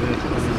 it is.